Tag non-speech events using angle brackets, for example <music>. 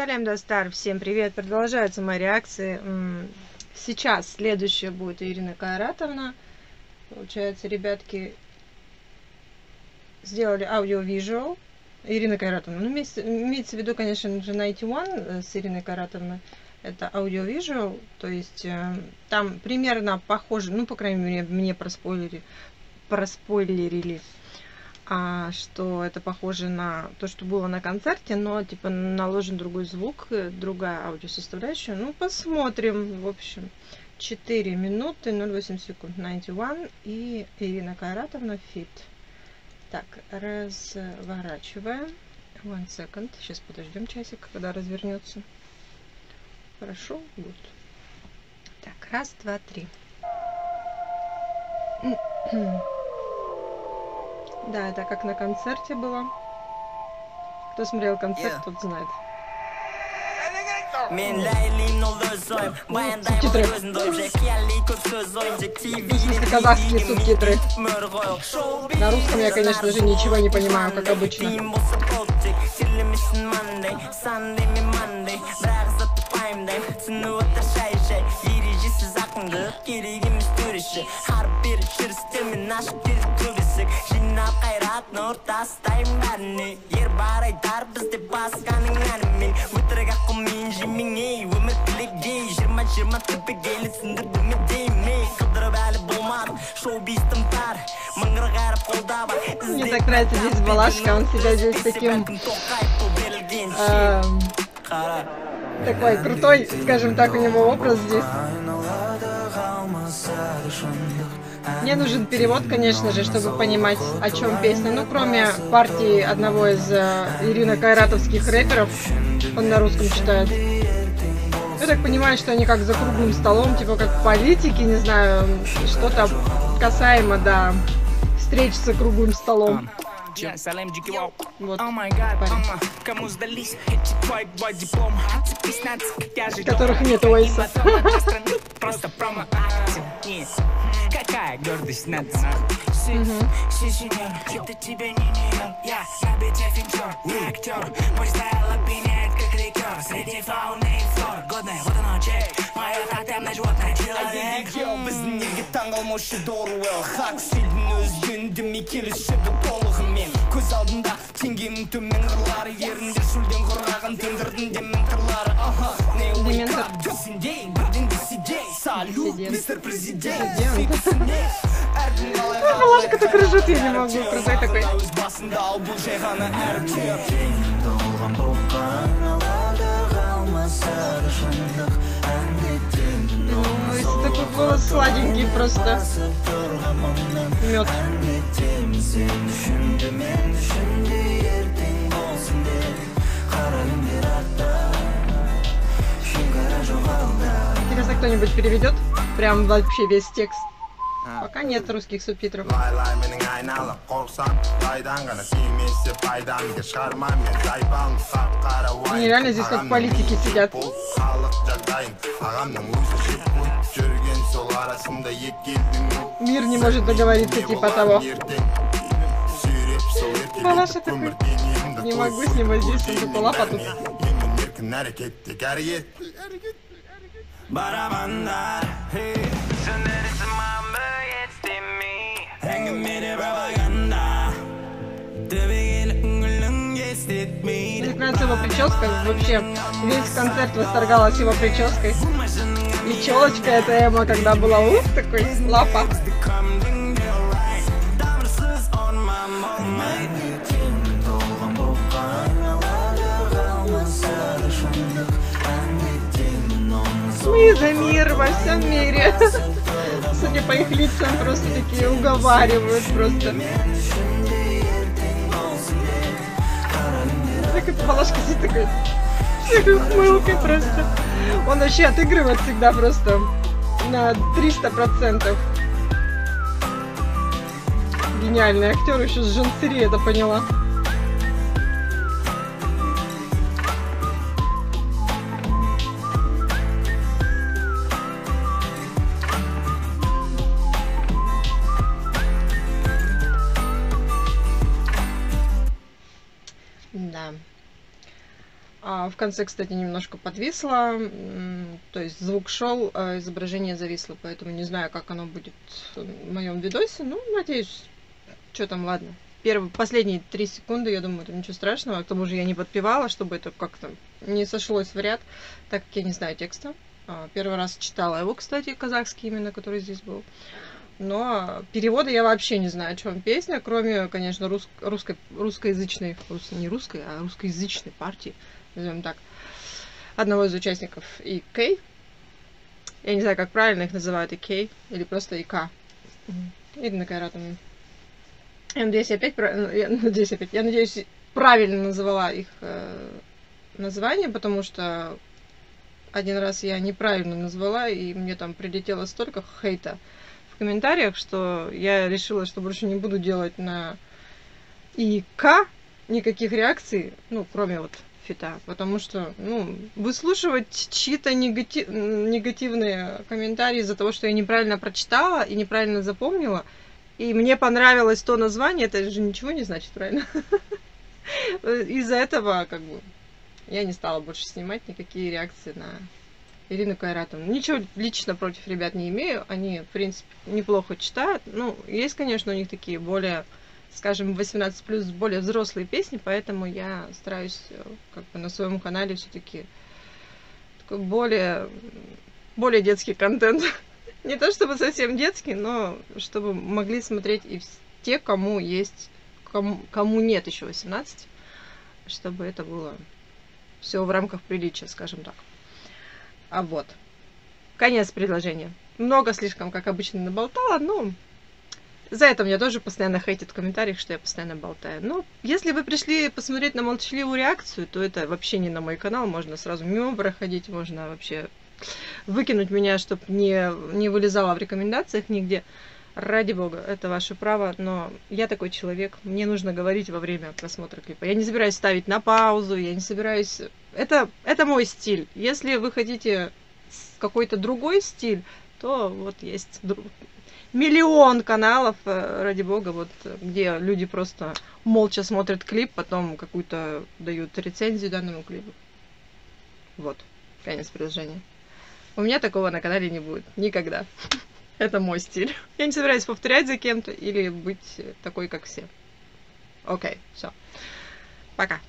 Салем Достар, всем привет! Продолжаются мои реакции. Сейчас следующая будет Ирина Кайратовна. Получается, ребятки сделали аудиовизуал. Ирина Кайратовна. Ну, имеется, в виду, конечно же, 91 э, с Ириной Кайратовной. Это аудиовизуал, то есть э, там примерно похоже, ну, по крайней мере, мне проспойлерили, проспойлерили что это похоже на то, что было на концерте, но типа наложен другой звук, э, другая аудиосоставляющая. Ну, посмотрим. В общем, 4 минуты 08 секунд 91 и Ирина Кайратовна фит. Так, разворачиваем. One second. Сейчас подождем часик, когда развернется. Хорошо, будет. Так, раз, два, три. <clears throat> Да, это как на концерте было. Кто смотрел концерт, Yeah. тот знает. Men leylim olur soyum Bayandayım Субтитры. gözün doyunca Kiyerli köz söz oyunca TV казахские субтитры. На русском я, конечно же, ничего не понимаю, как обычно. Harbi çürüstümün aşk bir kıvısık Жинап қайраттың ортасындаймын бәріне ер бар айтар бізде басқаның әнімен өтірік аққу мен жемей ей өмір тілегей жиырма жиырма түпі келі түсіндірді ме деймін қыдырып әлі болмадым шоу бистім тар мыңғырық әріп қолда бар Мне так нравится здесь Балашка, он себя здесь таким, эм, такой крутой, скажем так, у него образ здесь. Мне нужен перевод, конечно же, чтобы понимать, о чем песня. Ну, кроме партии одного из э, Ирина Кайратовских рэперов, он на русском читает. Я так понимаю, что они как за круглым столом, типа как политики, не знаю, что-то касаемо, да, встреч за круглым столом. Я Салем Дикий Вау. Вот, О май гад, парень. мама, кому сдались эти твои два диплома? Отцепись на цик, я же Которых дома. нет Я Уэйса. не потом для страны, Просто промо акция. Нет. Какая гордость над Это тебе не нее Я на бите финтер, я актер Мой стайл опьяняет, как рекер Среди фауны и флор Годная, вот оно, чек Мое тотемное животное, человек біздің неге таңғалмаушы доруэлл хак стильдің өзгенді ме келіседі толығымен көз алдында теңгенің төмен қырлары еріндер шөлден құрғаған тендердің демен қырлары. Аха түсіндей бірден салют мистер президент. Так ржет, я не могу, крутой такой. Если такой голос сладенький просто. Мед. Интересно, кто-нибудь переведет? Прям вообще весь текст. Пока нет русских субтитров. Lay lay mening aynalim qo'rqsam Qaydan gana тимесе пайдамga chiqarman men tayfam qap-qara Они реально здесь как политики сидят. Халық жағдайын ағамның өзі жеп қойып жүрген сол арасында екі елдің Мир не может договориться, типа того. Сүйреп сол еркелетіп Балаша такой, көмілген елімді Не могу қойып с ним здесь, қойып он такой лапа тут. Емін еркін әрекеттік әрекет Барабандар Сөндірісі Нравится его прическа. Вообще, весь концерт восторгалась его прической. И челочка эта Эма, когда была ух, такой лапа. Мы за мир во всем мире. Судя по их лицам, просто такие уговаривают просто. Так это Балашка сидит такой, такой ухмылкой просто. Он вообще отыгрывает всегда просто на 300%. Гениальный актер еще с Жансери это поняла. В конце, кстати, немножко подвисло. То есть звук шел, а изображение зависло. Поэтому не знаю, как оно будет в моем видосе. Ну, надеюсь, что там, ладно. Первые, последние три секунды, я думаю, это ничего страшного. К тому же я не подпевала, чтобы это как-то не сошлось в ряд, так как я не знаю текста. А, Первый раз читала его, кстати, казахский именно, который здесь был. Но перевода я вообще не знаю, о чем песня, кроме, конечно, рус- русской, русскоязычной, рус- не русской, а русскоязычной партии, назовем так, одного из участников ИК. Я не знаю, как правильно их называют, ИК или просто ИК. Ирина Кайратовна. Я надеюсь, я опять я надеюсь, опять, я надеюсь, правильно называла их э, название, потому что один раз я неправильно назвала, и мне там прилетело столько хейта в комментариях, что я решила, что больше не буду делать на ИК никаких реакций, ну, кроме вот фита, потому что, ну, выслушивать чьи-то негати- м, негативные комментарии из-за того, что я неправильно прочитала и неправильно запомнила, и мне понравилось то название, это же ничего не значит, правильно? <laughs> Из-за этого, как бы, я не стала больше снимать никакие реакции на Ирину Кайратовну. Ничего лично против ребят не имею. Они, в принципе, неплохо читают. Ну, есть, конечно, у них такие более, скажем, 18 плюс более взрослые песни, поэтому я стараюсь э, как бы на своем канале все-таки такой более, более детский контент. <laughs> Не то чтобы совсем детский, но чтобы могли смотреть и те, кому есть, кому, кому нет еще 18, чтобы это было все в рамках приличия, скажем так. А вот. Конец предложения. Много слишком, как обычно, наболтала, но за это меня тоже постоянно хейтят в комментариях, что я постоянно болтаю. Но если вы пришли посмотреть на молчаливую реакцию, то это вообще не на мой канал, можно сразу мимо проходить, можно вообще выкинуть меня, чтобы не, не вылезала в рекомендациях нигде. Ради бога, это ваше право, но я такой человек, мне нужно говорить во время просмотра клипа. Я не собираюсь ставить на паузу, я не собираюсь... Это, это мой стиль. Если вы хотите какой-то другой стиль, то вот есть миллион каналов, э, ради бога, вот э, где люди просто молча смотрят клип, потом какую-то дают рецензию данному клипу. Вот, конец предложения. У меня такого на канале не будет. Никогда. <laughs> Это мой стиль. Я не собираюсь повторять за кем-то или быть такой, как все. Окей, все. Пока.